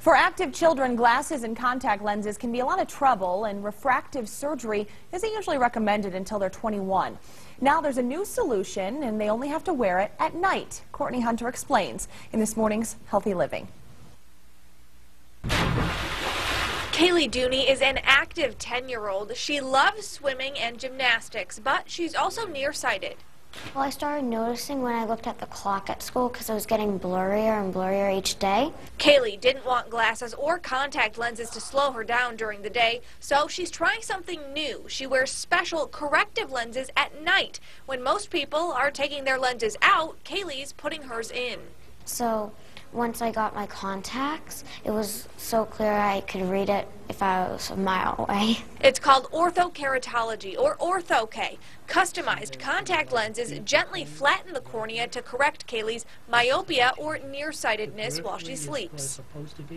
For active children, glasses and contact lenses can be a lot of trouble, and refractive surgery isn't usually recommended until they're 21. Now there's a new solution, and they only have to wear it at night. Courtney Hunter explains in this morning's Healthy Living. Kaylee Dooney is an active 10-year-old. She loves swimming and gymnastics, but she's also nearsighted. Well, I started noticing when I looked at the clock at school because it was getting blurrier and blurrier each day. Kaylee didn't want glasses or contact lenses to slow her down during the day, so she's trying something new. She wears special corrective lenses at night. When most people are taking their lenses out, Kaylee's putting hers in. So once I got my contacts, it was so clear I could read it if I was a mile away. It's called orthokeratology, or ortho-K. Customized contact lenses gently flatten the cornea to correct Kaylee's myopia or nearsightedness while she sleeps.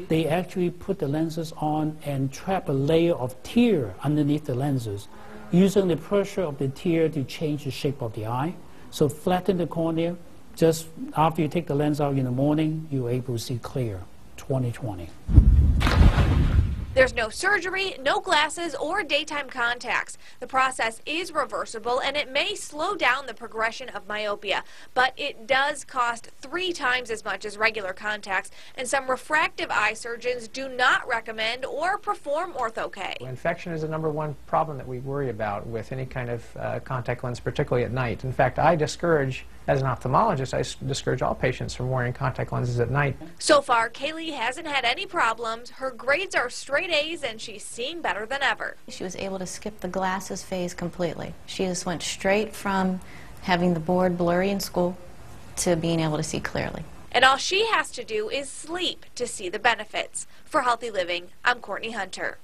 They actually put the lenses on and trap a layer of tear underneath the lenses, using the pressure of the tear to change the shape of the eye. So flatten the cornea, just after you take the lens out in the morning, you're able to see clear 2020. There's no surgery, no glasses, or daytime contacts. The process is reversible and it may slow down the progression of myopia, but it does cost three times as much as regular contacts, and some refractive eye surgeons do not recommend or perform ortho-K. Infection is the number one problem that we worry about with any kind of uh, contact lens, particularly at night. In fact, I discourage as an ophthalmologist, I discourage all patients from wearing contact lenses at night. So far, Kaylee hasn't had any problems. Her grades are straight A's and she's seeing better than ever. She was able to skip the glasses phase completely. She just went straight from having the board blurry in school to being able to see clearly. And all she has to do is sleep to see the benefits. For Healthy Living, I'm Courtney Hunter.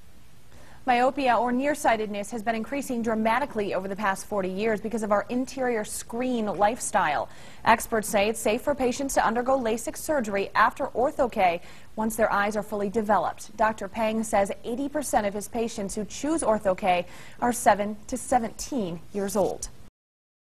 Myopia or nearsightedness has been increasing dramatically over the past 40 years because of our interior screen lifestyle. Experts say it's safe for patients to undergo LASIK surgery after ortho-K once their eyes are fully developed. Dr. Pang says 80% of his patients who choose ortho-K are 7 to 17 years old.